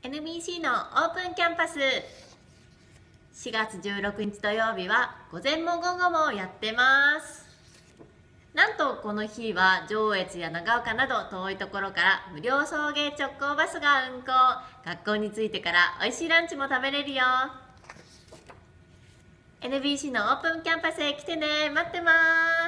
NBC のオープンキャンパス。4月16日土曜日は午前も午後もやってます。なんとこの日は上越や長岡など遠いところから無料送迎直行バスが運行。学校に着いてから美味しいランチも食べれるよ。NBC のオープンキャンパスへ来てね。待ってます。